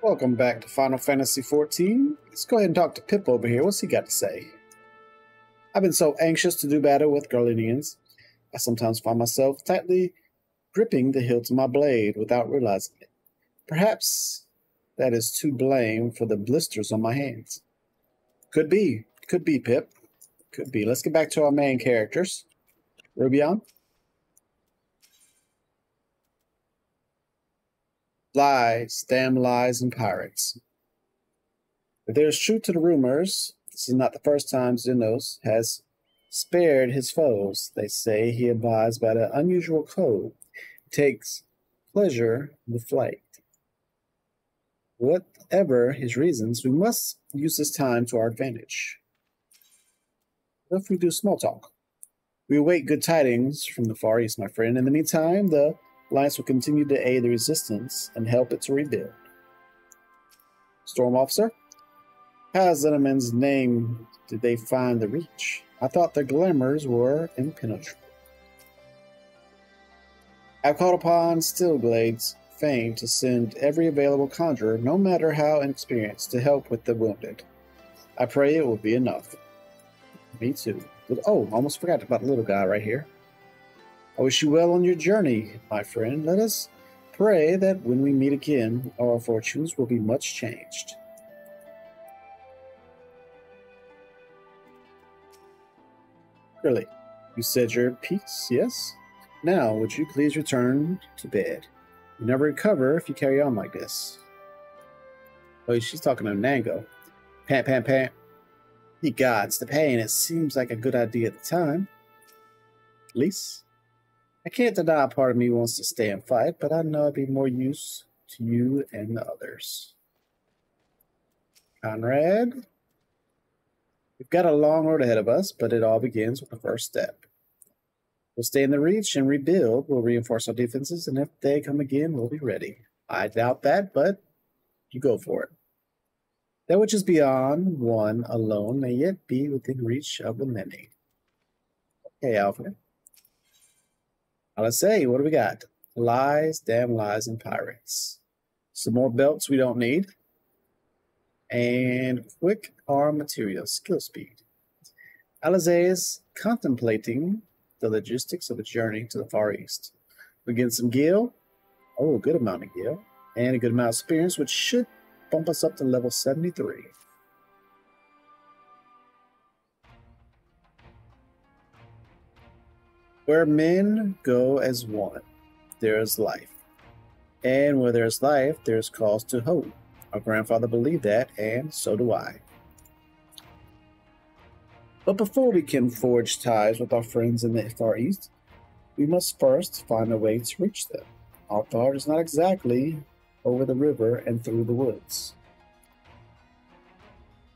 Welcome back to Final Fantasy XIV. Let's go ahead and talk to Pip over here. What's he got to say? I've been so anxious to do battle with Garleanians. I sometimes find myself tightly gripping the hilt of my blade without realizing it. Perhaps that is to blame for the blisters on my hands. Could be. Could be, Pip. Could be. Let's get back to our main characters. Raubahn? Lies, damn lies, and pirates. If there is truth to the rumors, this is not the first time Zenos has spared his foes. They say he abides by an unusual code. He takes pleasure in the flight. Whatever his reasons, we must use this time to our advantage. What if we do small talk? We await good tidings from the Far East, my friend. In the meantime, the Alliance will continue to aid the resistance and help it to rebuild. Storm Officer? How Zeneman's name did they find the Reach? I thought the glimmers were impenetrable. I've called upon Steelglade's fame to send every available conjurer, no matter how inexperienced, to help with the wounded. I pray it will be enough. Me too. Oh, almost forgot about the little guy right here. I wish you well on your journey, my friend. Let us pray that when we meet again, our fortunes will be much changed. Really? You said your piece, yes? Now, would you please return to bed? You never recover if you carry on like this. Oh, she's talking to M'naago. Pant, pant, pant. Ye gods, the pain, it seems like a good idea at the time. Least, I can't deny a part of me wants to stay and fight, but I know I'd be more use to you and the others. Conrad, we've got a long road ahead of us, but it all begins with the first step. We'll stay in the reach and rebuild. We'll reinforce our defenses, and if they come again, we'll be ready. I doubt that, but you go for it. That which is beyond one alone may yet be within reach of the many. Okay, Alfred. Let's say, what do we got? Lies, damn lies, and pirates. Some more belts we don't need. And quick arm material, skill speed. Alisaie is contemplating the logistics of a journey to the Far East. We get some gil. Oh, a good amount of gil. And a good amount of experience, which should bump us up to level 73. Where men go as one, there is life. And where there is life, there is cause to hope. Our grandfather believed that, and so do I. But before we can forge ties with our friends in the Far East, we must first find a way to reach them. Our thought is not exactly over the river and through the woods.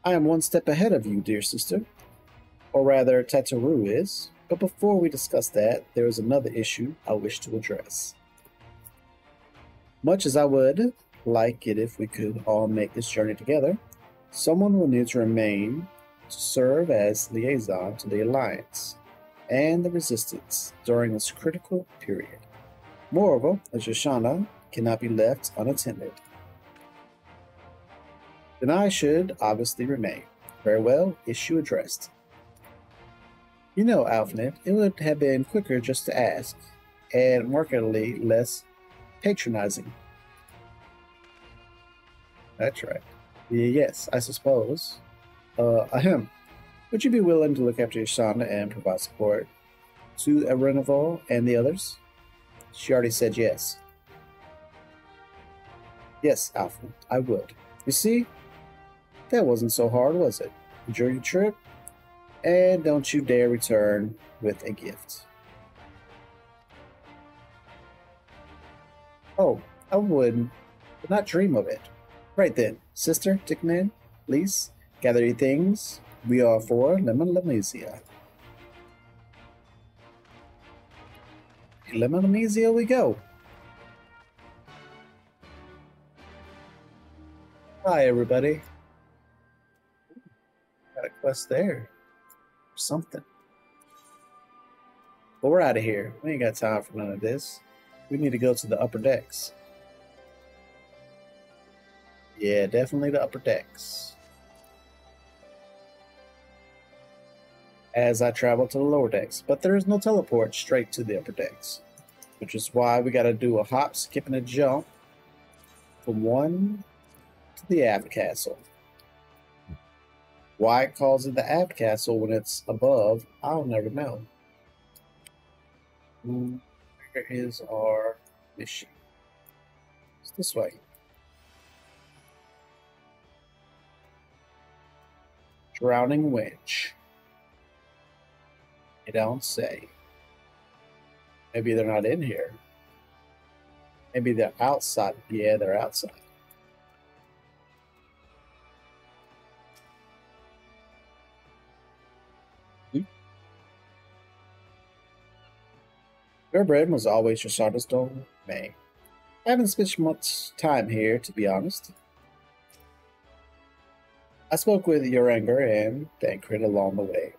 I am one step ahead of you, dear sister. Or rather, Tataru is. But before we discuss that, there is another issue I wish to address. Much as I would like it if we could all make this journey together, someone will need to remain to serve as liaison to the Alliance and the Resistance during this critical period. Moreover, Ajashana cannot be left unattended. Then I should obviously remain. Very well, issue addressed. You know, Alphinaud, it would have been quicker just to ask, and markedly less patronizing. That's right. Yes, I suppose. Uh, ahem. Would you be willing to look after your son and provide support to Renival and the others? She already said yes. Yes, Alpha, I would. You see, that wasn't so hard, was it? Enjoy your trip, and don't you dare return with a gift. Oh, I would, but not dream of it. Right then, sister, Dickman, please gather your things. We are for Limsa Lominsa. Limsa Lominsa we go. Hi, everybody. Got a quest there. Something. But we're out of here. We ain't got time for none of this. We need to go to the upper decks. Yeah, definitely the upper decks. As I travel to the lower decks, but there is no teleport straight to the upper decks, which is why we got to do a hop, skip, and a jump from one to the aft castle. Why it calls it the aft castle when it's above, I'll never know. Where is our mission? It's this way. Drowning Winch. They don't say. Maybe they're not in here. Maybe they're outside. Yeah, they're outside. Purebred was always your sharpest May. I haven't spent much time here, to be honest. I spoke with Urianger and Thancred along the way.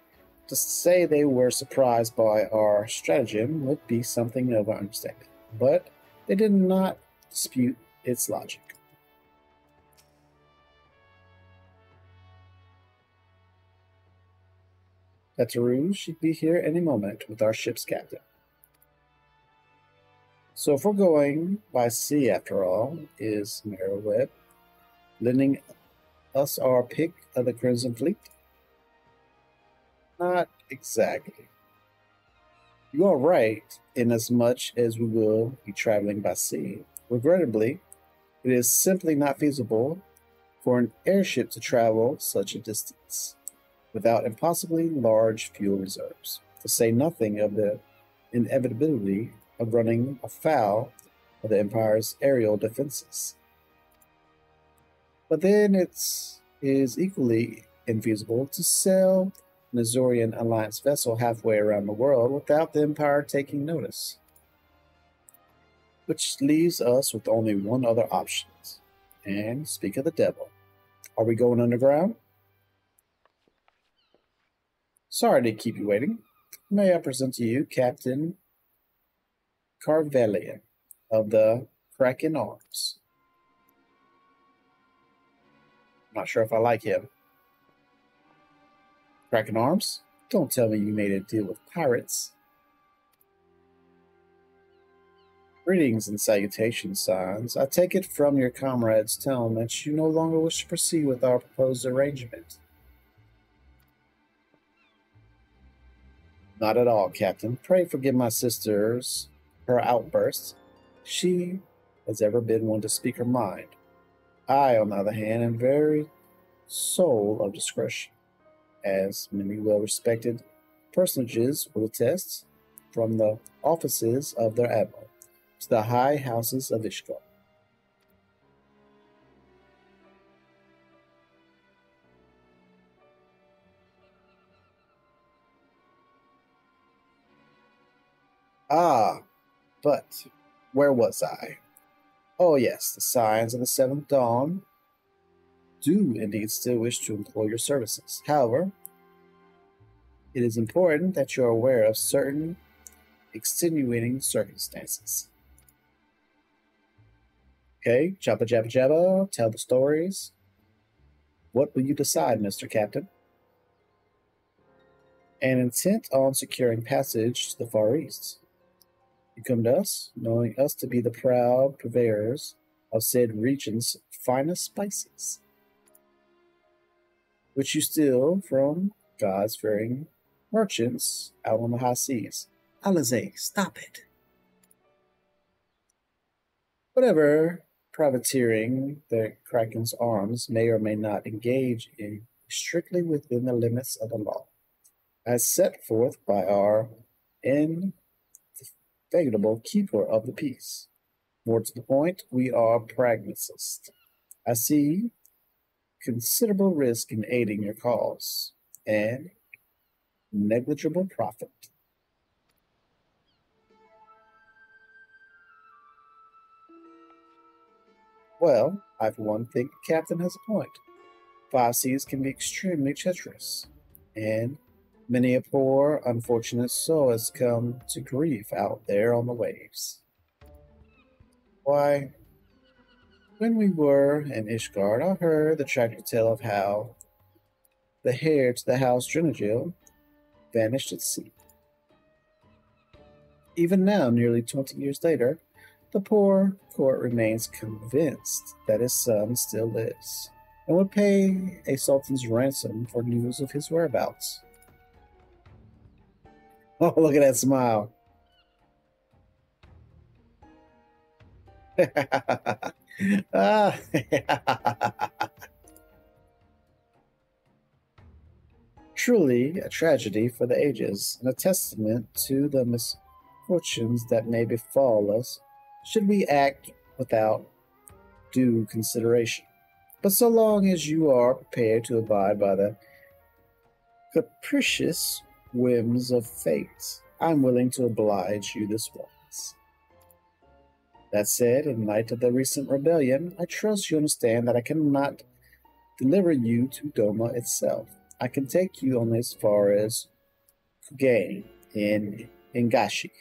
To say they were surprised by our stratagem would be something of an understatement, but they did not dispute its logic. Tataru should be here any moment with our ship's captain. So if we're going by sea after all, is Merlwyb lending us our pick of the Crimson Fleet? Not exactly. You are right, in as much as we will be traveling by sea. Regrettably, it is simply not feasible for an airship to travel such a distance without impossibly large fuel reserves, to say nothing of the inevitability of running afoul of the Empire's aerial defenses. But then it's equally infeasible to sail an Eorzean Alliance vessel halfway around the world without the Empire taking notice. Which leaves us with only one other option. And speak of the devil. Are we going underground? Sorry to keep you waiting. May I present to you Captain Carvallain of the Kraken Arms. Not sure if I like him. Kraken Arms? Don't tell me you made a deal with pirates. Greetings and salutation Scions. I take it from your comrade's tone that you no longer wish to proceed with our proposed arrangement. Not at all, Captain. Pray forgive my sisters her outbursts. She has ever been one to speak her mind. I, on the other hand, am very soul of discretion, as many well respected personages will attest, from the offices of their admiral to the high houses of Ishgard. Ah, but where was I? Oh, yes, the Scions of the seventh dawn do indeed still wish to employ your services. However, it is important that you are aware of certain extenuating circumstances. Okay, jabba jabba jabba, tell the stories. What will you decide, Mr. Captain? An intent on securing passage to the Far East. You come to us, knowing us to be the proud purveyors of said region's finest spices, which you steal from God's fearing merchants out on the high seas. Alisaie, stop it. Whatever privateering the Kraken's arms may or may not engage in strictly within the limits of the law, as set forth by our in indefatigable keeper of the peace. More to the point, we are pragmatists. I see considerable risk in aiding your cause and negligible profit. Well, I for one think the captain has a point. Five seas can be extremely treacherous, and Many a poor, unfortunate soul has come to grief out there on the waves. Why, When we were in Ishgard, I heard the tragic tale of how the heir to the house Drenagil vanished at sea. Even now, nearly 20 years later, the poor court remains convinced that his son still lives and would pay a sultan's ransom for news of his whereabouts. Oh, look at that smile. ah. Truly a tragedy for the ages, and a testament to the misfortunes that may befall us should we act without due consideration. But so long as you are prepared to abide by the capricious whims of fate, I'm willing to oblige you this once. That said, in light of the recent rebellion, I trust you understand that I cannot deliver you to Doma itself. I can take you only as far as Kugane in Hingashi.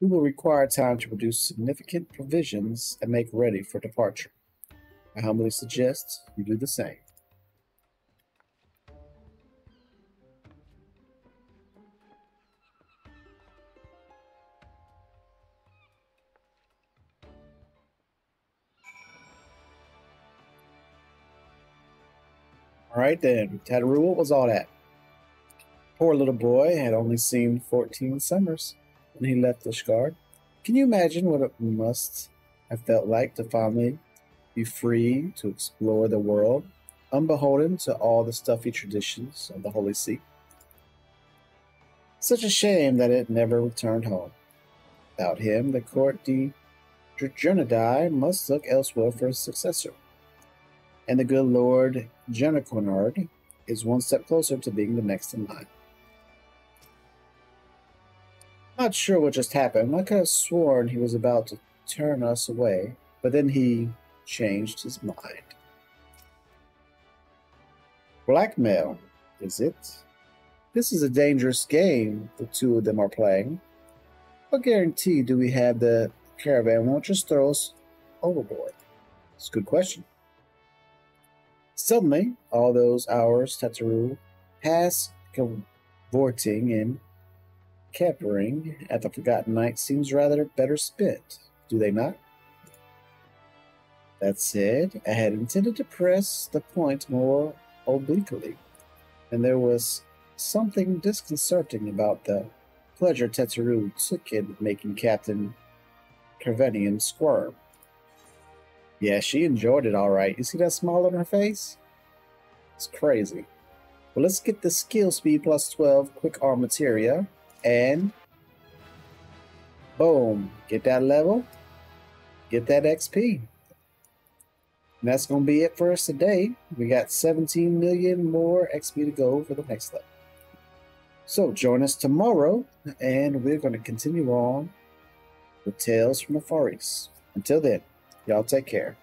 We will require time to produce significant provisions and make ready for departure. I humbly suggest you do the same. All right then, Tataru, what was all that? Poor little boy had only seen 14 summers when he left Ishgard. Can you imagine what it must have felt like to finally be free to explore the world, unbeholden to all the stuffy traditions of the Holy See? Such a shame that it never returned home. Without him, the court de Jernadai must look elsewhere for a successor and the good Lord Jenicornard is one step closer to being the next in line. Not sure what just happened. I could have sworn he was about to turn us away, but then he changed his mind. Blackmail, is it? This is a dangerous game the two of them are playing. What guarantee do we have the caravan won't just throw us overboard? It's a good question. Suddenly, all those hours Tataru pass cavorting and capering at the Forgotten Knight seems rather better spent, do they not? That said, I had intended to press the point more obliquely, and there was something disconcerting about the pleasure Tataru took in making Captain Carvallain squirm. Yeah, she enjoyed it all right. You see that smile on her face? It's crazy. Well, let's get the skill speed plus 12 quick arm materia and boom, get that level, get that XP. And that's going to be it for us today. We got 17 million more XP to go for the next level. So join us tomorrow, and we're going to continue on with Tales from the Far East. Until then, Y'all take care.